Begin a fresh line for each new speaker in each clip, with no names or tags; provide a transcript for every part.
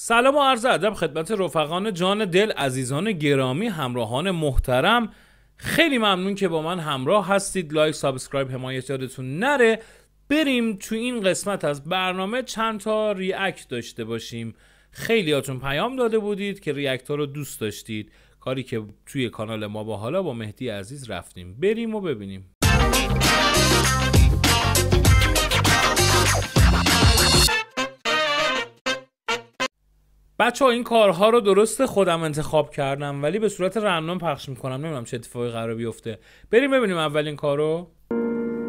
سلام و عرض ادب خدمت رفقای جان دل عزیزان گرامی همراهان محترم. خیلی ممنون که با من همراه هستید. لایک subscribe حمایت یادتون نره. بریم تو این قسمت از برنامه چند تا react داشته باشیم. خیلیاتون پیام داده بودید که react ها رو دوست داشتید. کاری که توی کانال ما با حالا با مهدی عزیز رفتیم. بریم و ببینیم. بچه ها این کارها رو درست خودم انتخاب کردم ولی به صورت رندوم پخش می‌کنم. نمی‌دونم چه اتفاقی قرار بیفته. بریم ببینیم اولین کارو.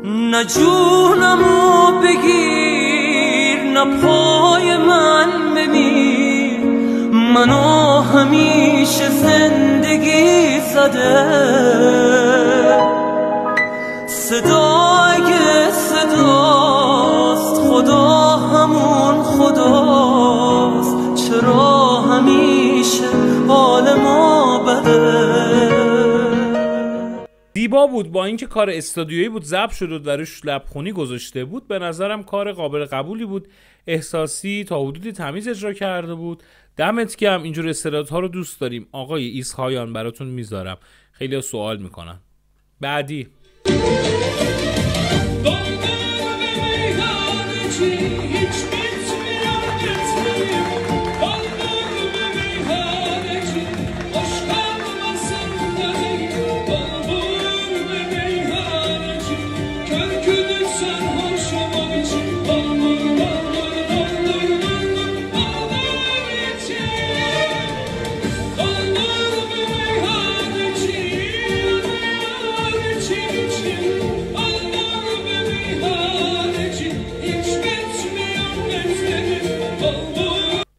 نه جونمو بگیر نه پای من بمیر. منو همیشه زندگی زده. صدا
دیبا بود با اینکه کار استودیویی بود ضبط شده و درش لبخونی گذاشته بود. به نظرم کار قابل قبولی بود. احساسی تا حدودی تمیز اجرا کرده بود. دمت گرم اینجور استعدادها رو دوست داریم. آقای ایسهایان براتون می‌ذارم. خیلی سوال می‌کنن. بعدی.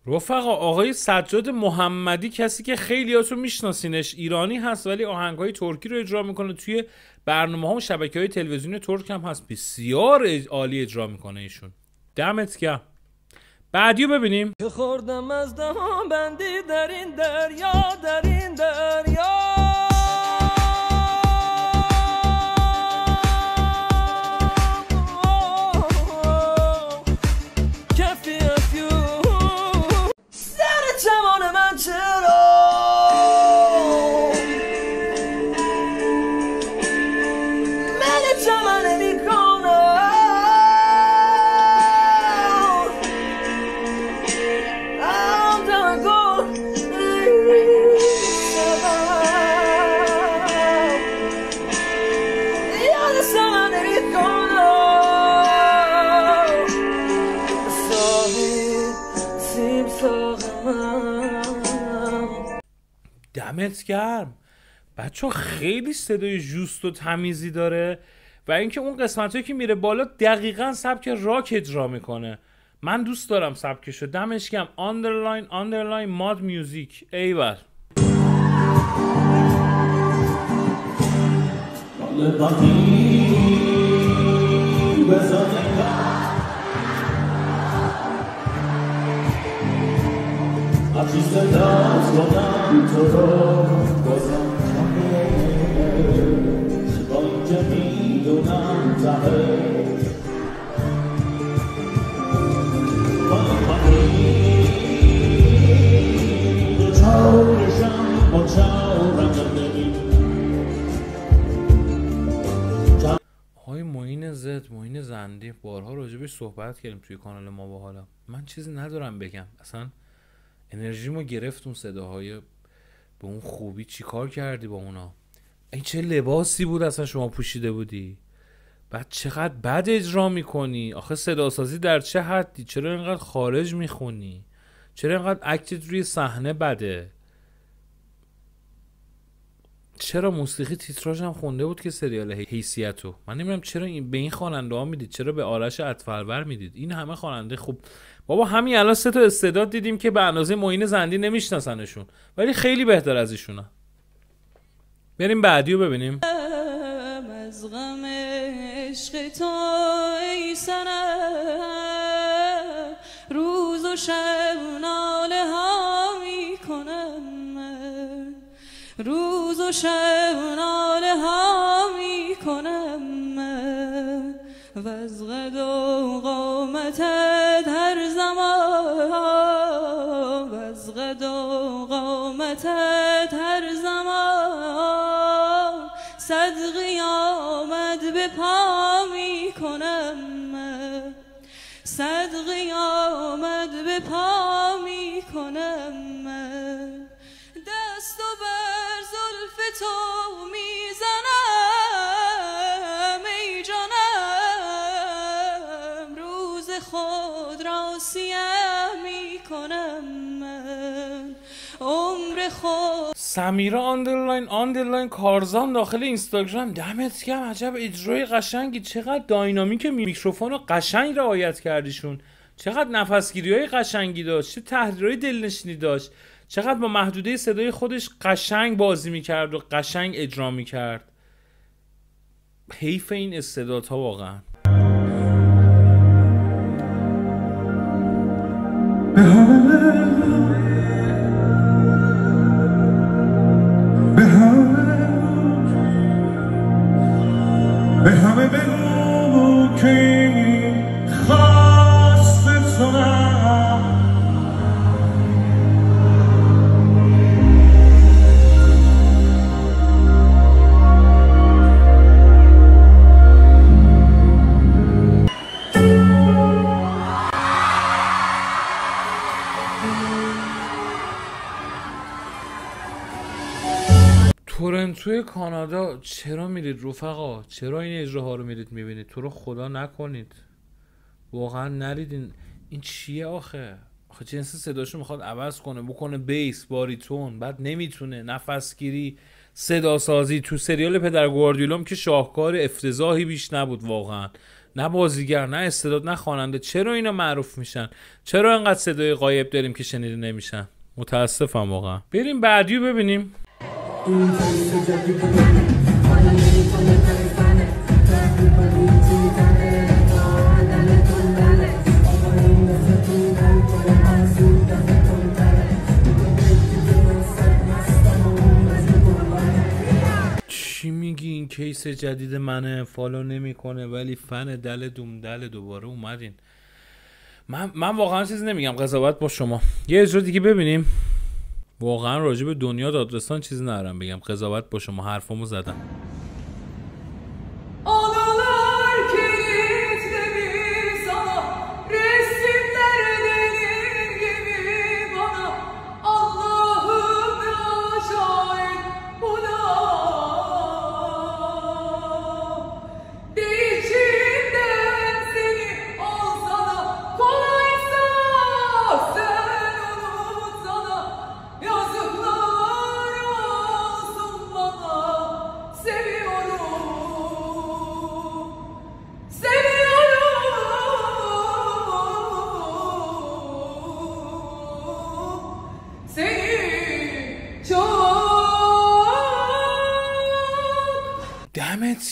رفقا آقای سجاد محمدی کسی که خیلیاتون میشناسینش ایرانی هست ولی آهنگهای ترکی رو اجرا می‌کنه. توی برنامه ها و شبکه های تلویزیون ترک هم هست. بسیار عالی اجرا می‌کنه ایشون. دمت گرم. بعدیو ببینیم.
که خوردم از دهان بندی در این دریا در این دریا.
دمت گرم. بچه خیلی صدای جوست و تمیزی داره و اینکه اون قسمت که میره بالا دقیقا سبک راک اجرا می‌کنه. من دوست دارم سبکشو. دمش گرم. underline underline mad music ایول. زنده بارها صحبت کردیم توی کانال ما با حالا. من چیزی ندارم بگم. اصلا انرژیمو گرفت اون صداهای به اون خوبی. چیکار کردی با اونا؟ این چه لباسی بود اصلا شما پوشیده بودی؟ بعد چقدر بد اجرا می‌کنی؟ آخه صداسازی در چه حدی؟ چرا اینقدر خارج می‌خونی؟ چرا اینقدر اکتت روی صحنه بده؟ چرا موسیقی تیتراژ هم خونده بود که سریال حیثیتو؟ من نمی‌دونم چرا این به این خواننده ها می‌دید چرا به آرش اطفالور می‌دید؟ این همه خواننده خوب بابا همین الان سه تا استعداد دیدیم که به اندازه معین زندی نمیشناسنشون ولی خیلی بهتر از ایشونن بریم بعدی رو ببینیم
از غم عشق تو روز و شب روز و شب ناله ها می کنم من. و از قد و قامتت هر زمان
از قد و قامتت هر زمان صد قیامت به پا می کنم من صد قیامت به پا می کنم تو می‌زنم ای جانم. روز خود را سیه می کنم من. عمر خود
سمیرا underline underline کارزان داخل اینستاگرام. دمت گرم عجب اجرای قشنگی. چقدر داینامیک میکروفون رو قشنگ رعایت کردیشون. چقدر نفسگیری های قشنگی داشت. چه تحریرهای دلنشینی داشت. چقدر با محدوده صدای خودش قشنگ بازی می‌کرد و قشنگ اجرا می‌کرد. حیف این استعدادها واقعا.
به
تورنتوی کانادا چرا میرید رفقا؟ چرا این اجراها رو میرید می‌بینید؟ تو رو خدا نکنید. واقعا نرید این, این چیه آخه؟ آخه جنس صداشو می‌خواد عوض کنه بکنه بیس باریتون. بعد نمی‌تونه. نفسگیری صدا سازی تو سریال پدر گواردیولوم که شاهکار افتضاحی بیش نبود واقعا. نه بازیگر نه استعداد نه خواننده. چرا اینا معروف میشن؟ چرا انقدر صدای قایب داریم که شنیده نمیشن؟ متاسفم واقعا. بریم رو ببینیم چی میگی؟ این کیس جدید منه فالو نمی‌کنه ولی فن دل دوم دل دوباره اومدین. من, من واقعا چیزی نمیگم قضاوت با شما. یه اجرا دیگه ببینیم. واقعا راجع به دنیا دادرستان چیزی ندارم بگم. قضاوت با شما حرفمو زدم.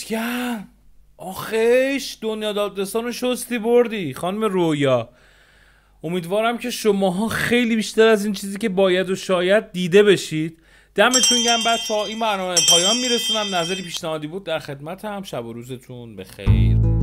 گرم آخش دنیا دادرستان رو شستی بردی خانم رویا. امیدوارم که شماها خیلی بیشتر از این چیزی که باید و شاید دیده بشید. دمتون گرم بچه ها این برنامه پایان میرسونم. نظری پیشنهادی بود در خدمت هم. شب و روزتون بخیر.